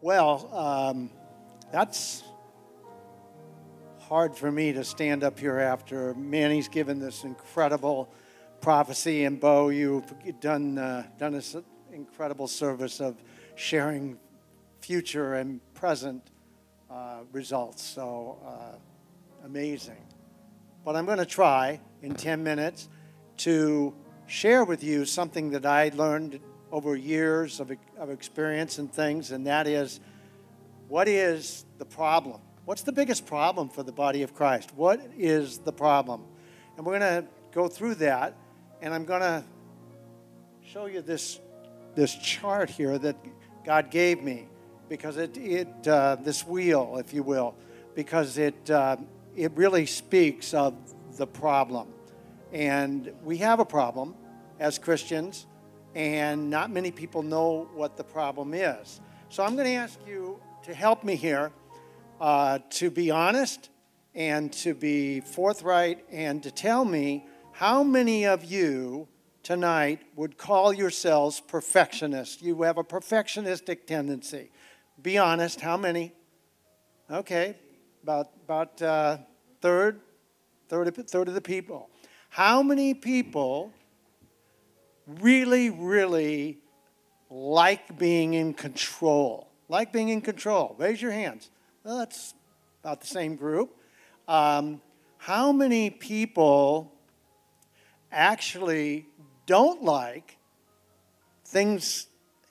Well, um, that's hard for me to stand up here after Manny's given this incredible prophecy, and Bo, you've done uh, done this incredible service of sharing future and present uh, results. So uh, amazing. But I'm going to try in 10 minutes to share with you something that I learned over years of, of experience and things, and that is what is the problem? What's the biggest problem for the body of Christ? What is the problem? And we're going to go through that, and I'm going to show you this, this chart here that God gave me because it, it uh, this wheel, if you will, because it, uh, it really speaks of the problem. And we have a problem as Christians and not many people know what the problem is. So I'm going to ask you to help me here uh, to be honest and to be forthright and to tell me how many of you tonight would call yourselves perfectionists. You have a perfectionistic tendency. Be honest, how many? Okay, about, about uh, third, third, third of the people. How many people really, really like being in control. Like being in control. Raise your hands. Well, that's about the same group. Um, how many people actually don't like things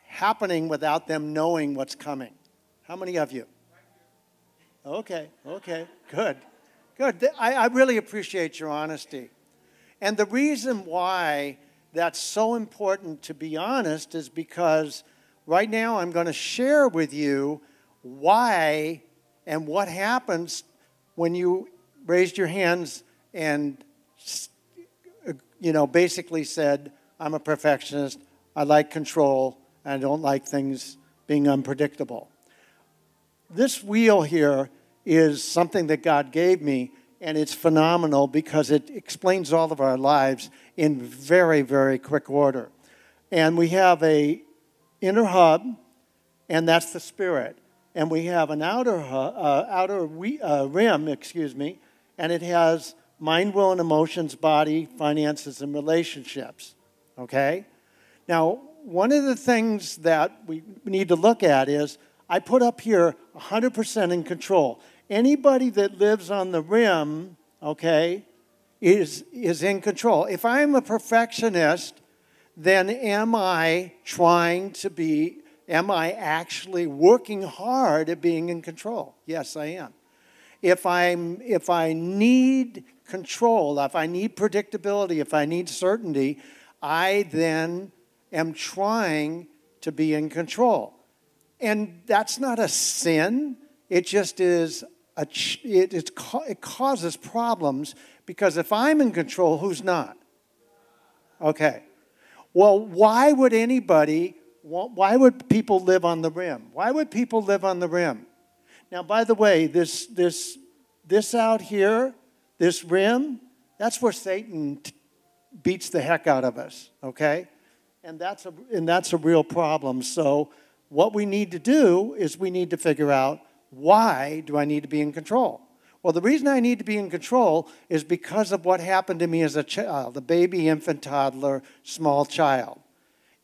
happening without them knowing what's coming? How many of you? Okay, okay, good, good. I, I really appreciate your honesty. And the reason why that's so important to be honest is because right now I'm going to share with you why and what happens when you raised your hands and you know basically said I'm a perfectionist, I like control, I don't like things being unpredictable. This wheel here is something that God gave me and it's phenomenal because it explains all of our lives in very, very quick order. And we have a inner hub, and that's the spirit. And we have an outer, uh, outer we, uh, rim, excuse me, and it has mind, will, and emotions, body, finances, and relationships. Okay? Now, one of the things that we need to look at is I put up here 100% in control anybody that lives on the rim, okay, is, is in control. If I'm a perfectionist, then am I trying to be, am I actually working hard at being in control? Yes, I am. If, I'm, if I need control, if I need predictability, if I need certainty, I then am trying to be in control. And that's not a sin, it just is it, it causes problems because if I'm in control, who's not? Okay. Well, why would anybody, why would people live on the rim? Why would people live on the rim? Now, by the way, this, this, this out here, this rim, that's where Satan t- beats the heck out of us, okay? And that's, a, and that's a real problem. So, what we need to do is we need to figure out why do I need to be in control? Well, the reason I need to be in control is because of what happened to me as a child, a uh, baby, infant, toddler, small child.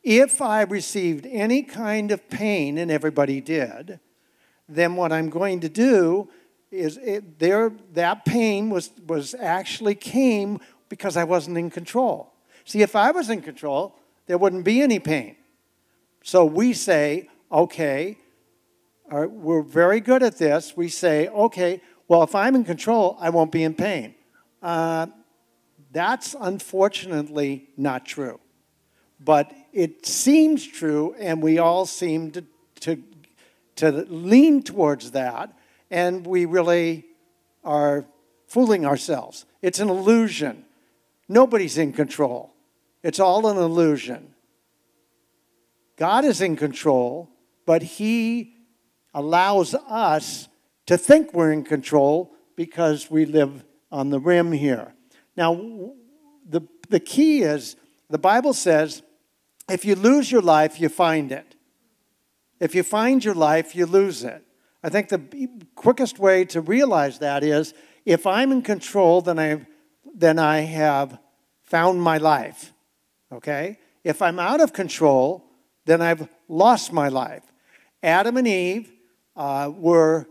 If I received any kind of pain, and everybody did, then what I'm going to do is it, there, that pain was, was actually came because I wasn't in control. See, if I was in control, there wouldn't be any pain. So we say, okay, right, we're very good at this. We say, okay, well, if I'm in control, I won't be in pain. Uh, that's unfortunately not true. But it seems true, and we all seem to, to, to lean towards that, and we really are fooling ourselves. It's an illusion. Nobody's in control, it's all an illusion. God is in control, but He allows us to think we're in control because we live on the rim here. Now, the, the key is the Bible says if you lose your life, you find it. If you find your life, you lose it. I think the quickest way to realize that is if I'm in control, then I, then I have found my life. Okay? If I'm out of control, then I've lost my life. Adam and Eve uh, were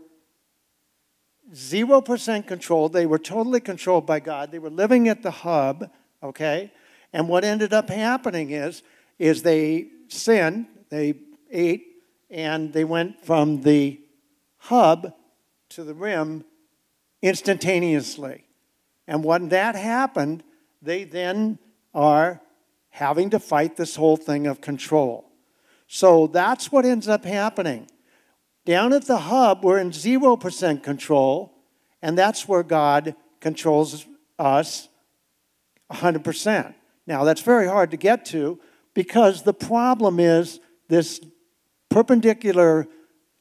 0% controlled. They were totally controlled by God. They were living at the hub, okay? And what ended up happening is, is they sinned, they ate, and they went from the hub to the rim instantaneously. And when that happened, they then are having to fight this whole thing of control. So that's what ends up happening. Down at the hub, we're in 0% control, and that's where God controls us 100%. Now, that's very hard to get to because the problem is this perpendicular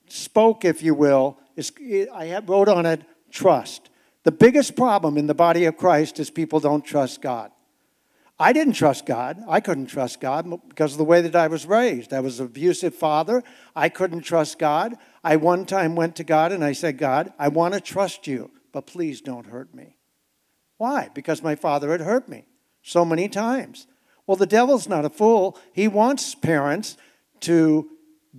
spoke, if you will, is, I wrote on it trust. The biggest problem in the body of Christ is people don't trust God. I didn't trust God. I couldn't trust God because of the way that I was raised. I was an abusive father. I couldn't trust God. I one time went to God and I said, God, I want to trust you, but please don't hurt me. Why? Because my father had hurt me so many times. Well, the devil's not a fool. He wants parents to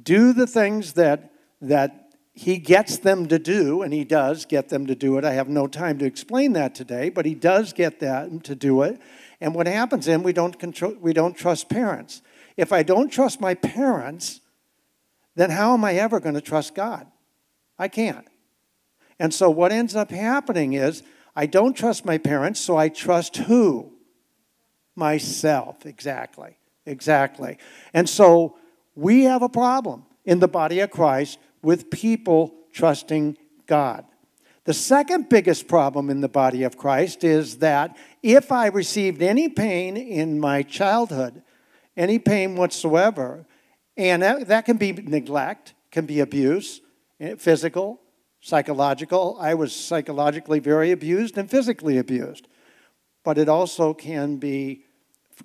do the things that, that he gets them to do, and he does get them to do it. I have no time to explain that today, but he does get them to do it. And what happens then, we don't, control, we don't trust parents. If I don't trust my parents, then how am I ever going to trust God? I can't. And so what ends up happening is I don't trust my parents, so I trust who? Myself, exactly. Exactly. And so we have a problem in the body of Christ with people trusting God. The second biggest problem in the body of Christ is that if I received any pain in my childhood, any pain whatsoever, and that, that can be neglect, can be abuse, eh, physical, psychological. I was psychologically very abused and physically abused. But it also can be,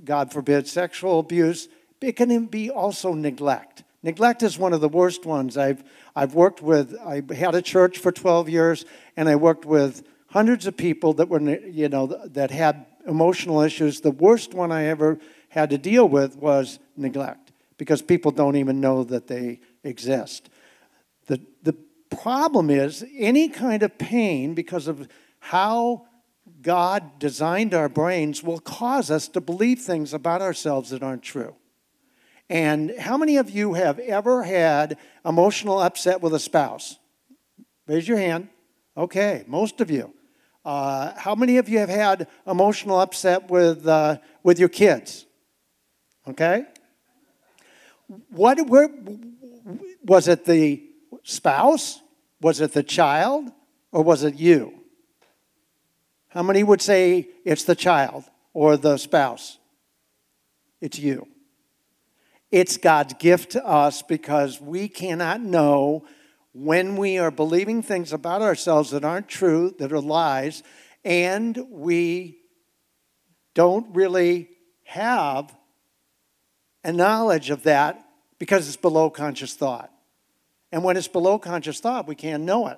God forbid, sexual abuse. It can be also neglect. Neglect is one of the worst ones. I've, I've worked with, I had a church for 12 years, and I worked with hundreds of people that were, you know, that had emotional issues. The worst one I ever had to deal with was neglect because people don't even know that they exist. The, the problem is any kind of pain because of how God designed our brains will cause us to believe things about ourselves that aren't true. And how many of you have ever had emotional upset with a spouse? Raise your hand. Okay, most of you. Uh, how many of you have had emotional upset with, uh, with your kids? Okay? What, was it the spouse? Was it the child? Or was it you? How many would say it's the child or the spouse? It's you. It's God's gift to us because we cannot know when we are believing things about ourselves that aren't true, that are lies, and we don't really have a knowledge of that because it's below conscious thought. And when it's below conscious thought, we can't know it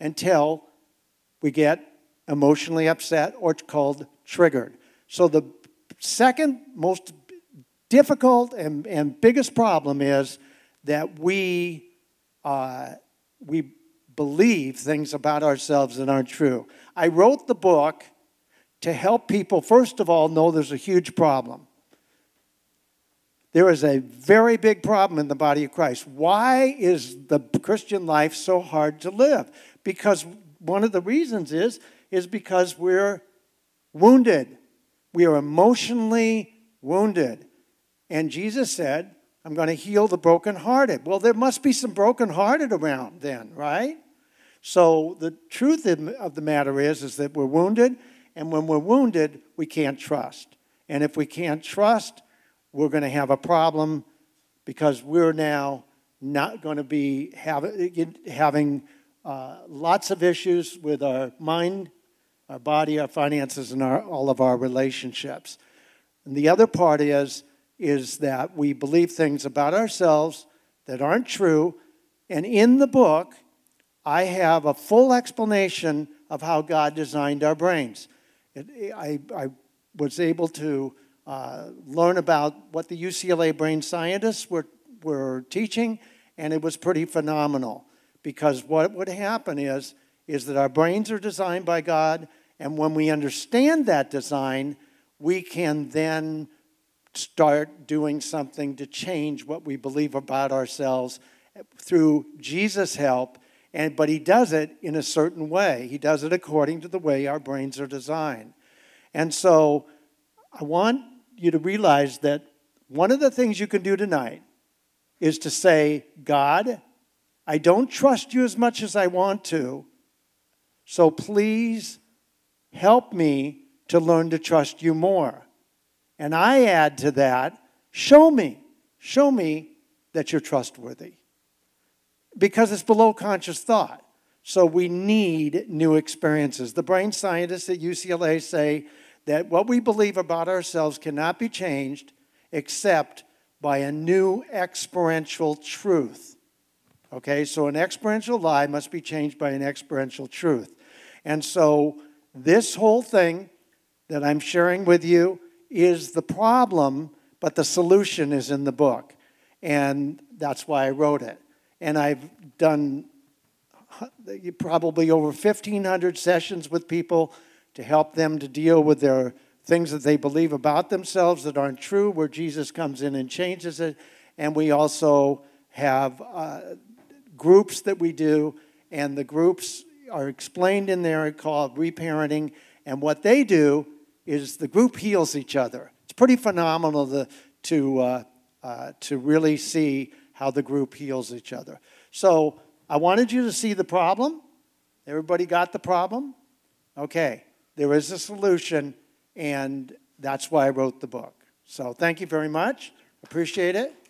until we get emotionally upset or called triggered. So the second most difficult and, and biggest problem is that we, uh, we believe things about ourselves that aren't true. I wrote the book to help people, first of all, know there's a huge problem. There is a very big problem in the body of Christ. Why is the Christian life so hard to live? Because one of the reasons is, is because we're wounded. We are emotionally wounded. And Jesus said, I'm going to heal the brokenhearted. Well, there must be some brokenhearted around then, right? So the truth of the matter is, is that we're wounded, and when we're wounded, we can't trust. And if we can't trust, we're going to have a problem because we're now not going to be having uh, lots of issues with our mind, our body, our finances, and our, all of our relationships. And the other part is is that we believe things about ourselves that aren't true. And in the book, I have a full explanation of how God designed our brains. It, I, I was able to uh, learn about what the UCLA brain scientists were, were teaching, and it was pretty phenomenal. Because what would happen is, is that our brains are designed by God, and when we understand that design, we can then start doing something to change what we believe about ourselves through Jesus' help. And, but he does it in a certain way. He does it according to the way our brains are designed. And so I want you to realize that one of the things you can do tonight is to say, God, I don't trust you as much as I want to, so please help me to learn to trust you more. And I add to that, show me, show me that you're trustworthy. Because it's below conscious thought. So we need new experiences. The brain scientists at UCLA say that what we believe about ourselves cannot be changed except by a new experiential truth. Okay, so an experiential lie must be changed by an experiential truth. And so this whole thing that I'm sharing with you is the problem, but the solution is in the book. And that's why I wrote it. And I've done probably over 1,500 sessions with people to help them to deal with their things that they believe about themselves that aren't true, where Jesus comes in and changes it. And we also have uh, groups that we do, and the groups are explained in there called reparenting. And what they do is the group heals each other. It's pretty phenomenal to, to, uh, uh, to really see how the group heals each other. So I wanted you to see the problem. Everybody got the problem? Okay. There is a solution, and that's why I wrote the book. So thank you very much. Appreciate it.